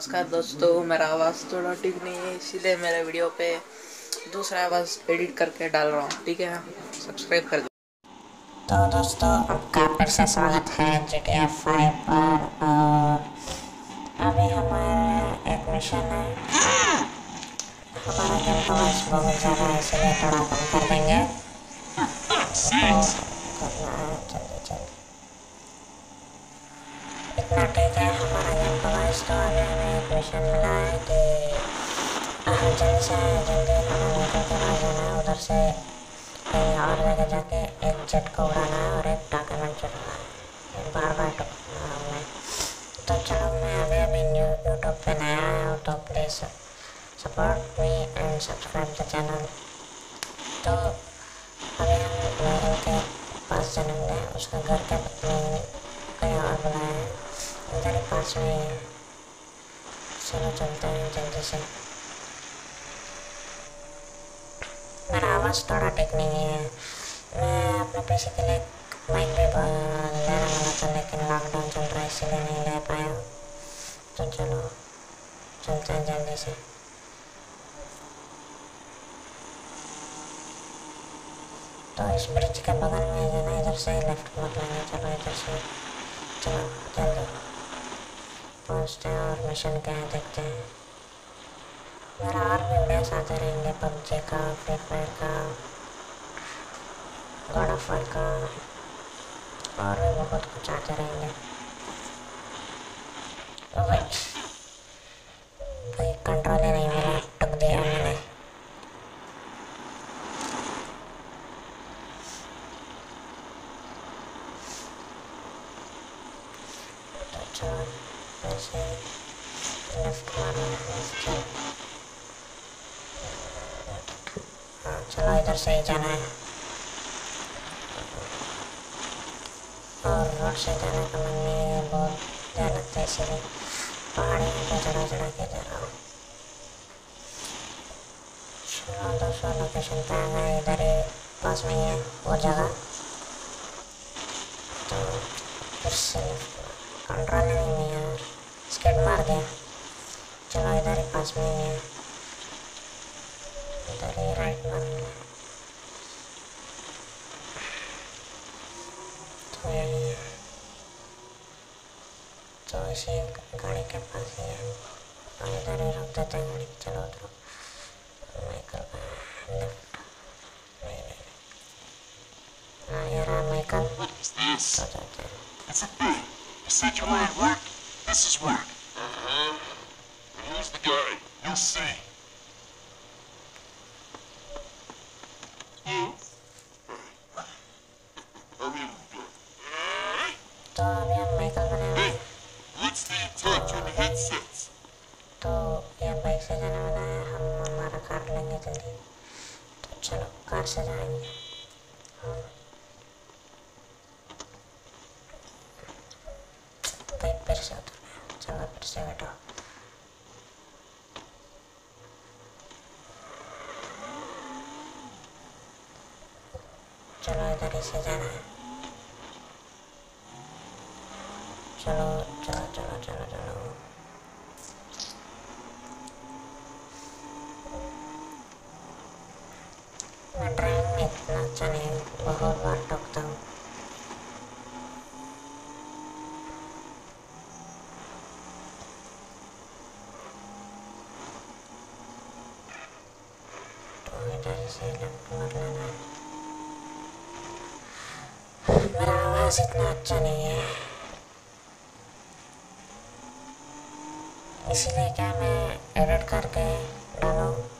नमस्कार दोस्तों मेरा आवाज़ थोड़ा ठीक नहीं है इसीलिए मेरे वीडियो पे दूसरा आवाज़ एडिट करके डाल रहा हूँ ठीक है? सब्सक्राइब कर दो। तो दोस्तों आपका फिर से स्वागत है जी टी एफ़ फाइव पर और अभी हमारा एक मिशन है। हमारा गेम का वॉइस बहुत ज़्यादा है इसलिए थोड़ा कम कर देंगे। तो करना है जल्दी जल्दी। है हमारा गेम का वॉइस तो अभी हमें एक मिशन है कि हम जल्दी से जल्दी हमें मीटर जाना है उधर से कहीं और जगह जाके एक जेट को उड़ाना है और एक डॉक्यूमेंट है ये बार बार है तो चलो मैं अभी अभी यूट्यूब पे नया आया हूँ तो please support me and subscribe the channel तो अभी हम मेरे के पास चलेंगे उसका घर के कहीं और बुलाया है 左パー正面やその状態の前提者 merawat secara ya nah profesi telek main bebal dan ngelekin lockdown contoh sini nih apa ya contoh lo contoh jangan sih terus berjika bahkan ngajar ngajar saya left kemudian ngajar ngajar saya coba jangan पहुँचते हैं और mission क्या देखते हैं। मेरा और भी videos आते रहेंगे, पबजी का, फ्री फायर का गॉड ऑफ़ वार का, और भी बहुत कुछ आते रहेंगे। तो चलो इधर से ही जाना है और रोड से जाने का मन नहीं है बहुत डर लगता है इसीलिए पहाड़ी पे चढ़ा चढ़ा के जा रहा हूँ चलो दोस्तों लोकेशन पे आ गए इधर ही पास में ही है वो जगह तो फिर से कंट्रोल नहीं है स्केट मार दिया चलो इधर ही पास में ही है Right. Twenty. 정신 그러니까 보세요. 아무도 It's a thing. Work? This is work. Uh-huh. Who's the guy? You'll see. जल्दी तो चलो कार से जाएँगे हाँ। चलो इधर ही जाना है चलो चलो चलो चलो चलो ड्राइंग में इतना अच्छा नहीं बहुत बार ठोकता हूँ इतना अच्छा नहीं है इसलिए क्या मैं एडिट करके डालूँ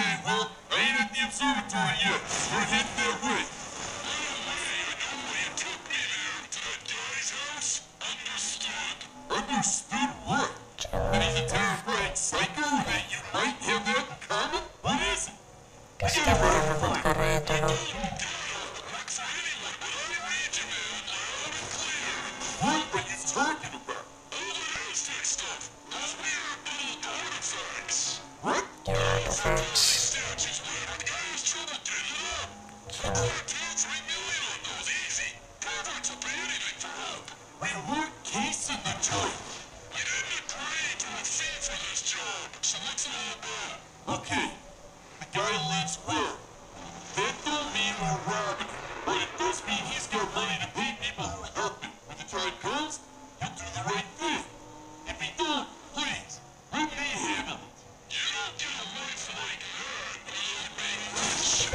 Benjamin.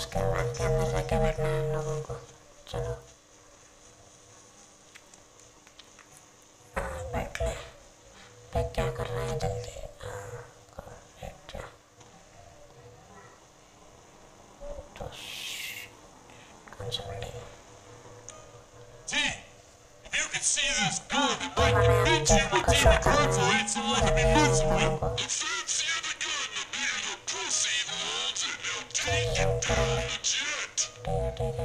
उसके वैन के अंदर जाके बैठना हम लोगों को चलो बैठ ले पे क्या कर रहे हैं जल्दी you see this gun, it might मैंने convince you to take the करना gun है fight so I can be करने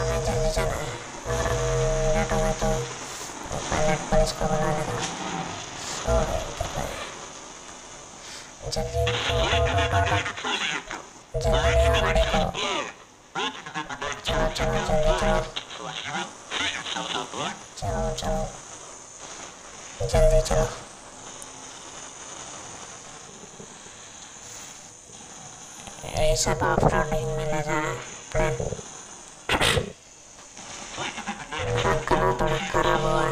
आ गया हमें जल्दी जाना है अगर हम लेट हो तो पायलट पुलिस को बुला लेगा सो जल्दी जल्दी गाड़ी को चलो चलो जल्दी चलो चलो चलो जल्दी चलो ये सब ऑफ़ रोडिंग में ले जा रहा है। Plan tolak Karaboa.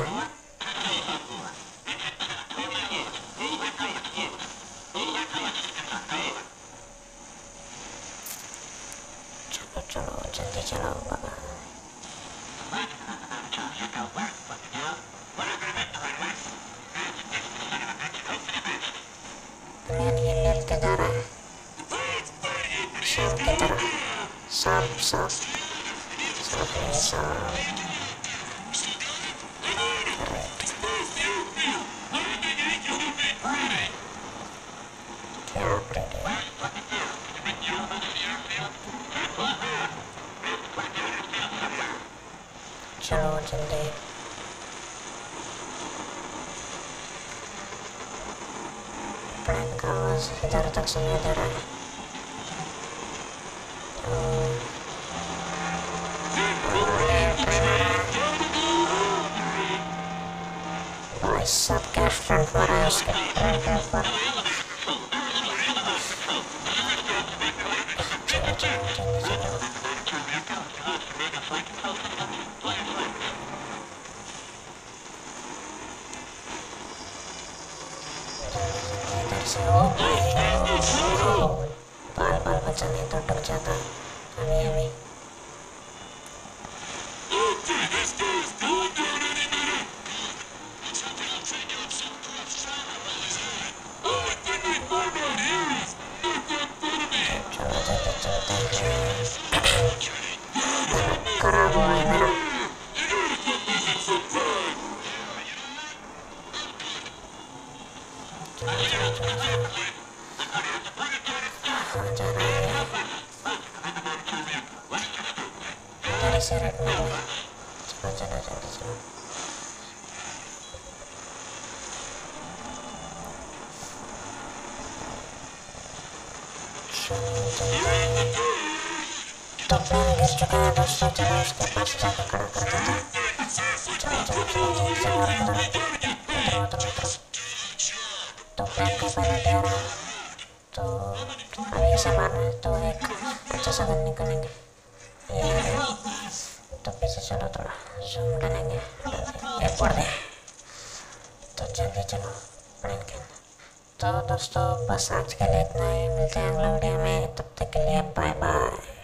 Sub, sub, sub, sub, sub. challenge indeed. Prędko z hydrotoksomioderem. Sapka w frankorańskę. बार बार बचाने तो टक जाता हमें हमें Thank you. seret cerot cerot cerot Tuh, tuh, sama, tuh, ini. थोड़ा जूम डालेंगे ये पड़ गया तो जल्दी चलो प्लेन के अंदर तो दोस्तों बस आज के लिए इतना ही मिलते हैं अगले वीडियो में तब तक के लिए बाय बाय